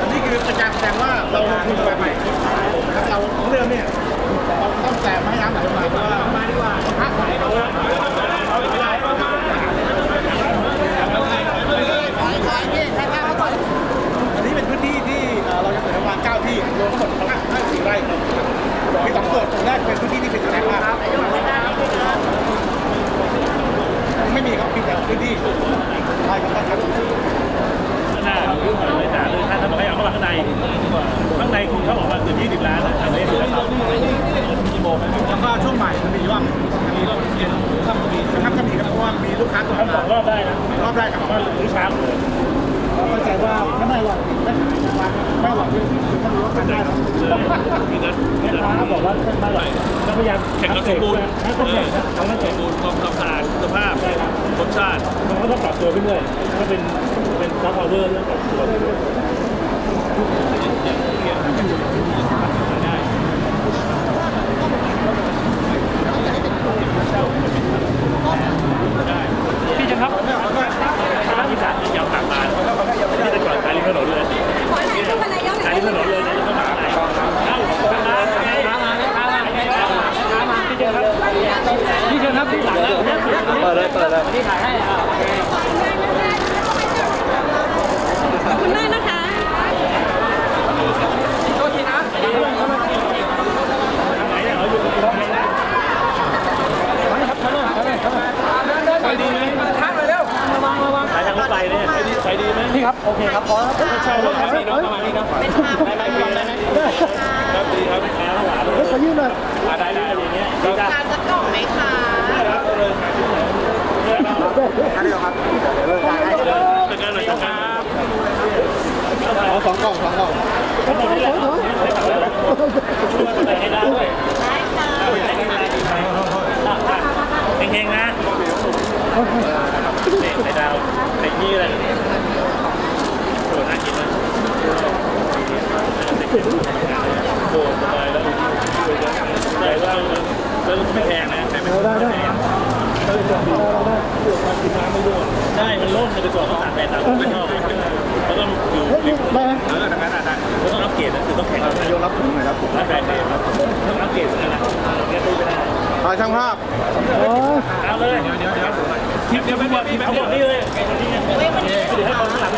อันนี้คือเป็นการแสดงว่าเราลงทุนแบบใหม่นะครับเราของเดิมเนี่ยเราต้องแต่ไม่ให้น้ำไหลมาว่ามาดีกว่าพักไหลเราไม่ได้อันนี้เป็นพื้นที่ที่เรายังเหลือประมาณ9ที่รวมทั้งหมด54ไร่มีสองส่วนส่วนแรกเป็นพื้นที่ที่เป็นแสดงภาพไม่มีครับมีแต่พื้นที่ใช่ครับท่านครับข้างหน้าเลยจ่าเลยท่านบอกให้เอาเข้ามาข้างในข้างในคุณเขาบอกว่าเกือบ20ล้านนะอันนี้ถือว่าเรากี่โมงแล้วก็ช่วงบ่ายมันมีว่างมีรอบเย็นค่ำก็มีค่ำก็มีครับเพราะว่ามีลูกค้าตัวทั้งสองรอบได้นะรอบแรกครับว่าหรือเช้าเลยเข้าใจว่าไม่ไม่หรอกไม่ขายทุกวันไม่หรอกคือถ้ารู้ว่าเป็นได้ครับมีนะแม่ค้าบอกว่าท่านมาไหลต้องพยายามแข่งกับสมบูรณ์ถ้าต้องแข่งนะความต้องสมบูรณ์ความสะอาดคุณภาพรสชาติมันก็ต้องปรับตัวไปเรื่อยถ้าเป็น เป็นซอฟต์พาวเวอร์เรื่องปรับตัวไปเรื่อย พี่จะครับ ร้านที่สามยาวปากบานที่แต่ก่อนขายริมถนนเลย ขอถ่ายรูปกับนายกหน่ ขา อย ย ริมถนนเลยนะแล้วก็มาไหนเข้าทางร้านไง พี่เชิญครับพี่หลังแล้ว เปิดเลยเปิดเลย พี่ถ่ายให้อะ ขอบคุณมากนะคะ โทษทีนะ ไหนเนี่ยเขาอยู่ตรงไหนนะ ไปดีไหมทักเลยเร็วระวังระวัง ขายทางรถไฟเนี่ยขายดีไหม พี่ ครับ โอเคครับพอแล้วเช่ารถครับพี่น้องประมาณนี้ครับเป็นภาพได้ไหมได้ไหมครับดีครับแอร์หวานเลยขอยืมหน่อยได้ได้อย่างเงี้ยดีจ้ะทานสักกล่องไหมคะได้ครับเลยขายที่ไหนเนี่ยเราอันนี้ครับเดี๋ยวเราจ่ายให้เป็นงานอะไรครับเอาสองกล่องสองกล่องทั้งหมดนี่แหละให้ได้ให้ได้ด้วยได้ค่ะเก่งๆนะเด็กไข่ดาวเด็กนี่แหละโอ้น่ากินเลย โอ้สบายแล้วได้แล้วแล้วไม่แพงนะแต่ไม่แพงใช่มันล่มในตัวเขาตากแดดตากลมไม่ชอบเขาต้องอยู่ริมเออทำงานอะได้เขาต้องอัปเกรดนะคือต้องแข่งกันยนรับถุงหน่อยรับรับแบรนด์เนมต้องอัปเกรดกันนะแก้ตู้ไม่ได้เอาช่างภาพเอาเลยเดี๋ยวเดี๋ยวเดี๋ยวคลิปเดียวไม่หมดเขาบอกนี่เลยเดี๋ยวให้คนข้างหลัง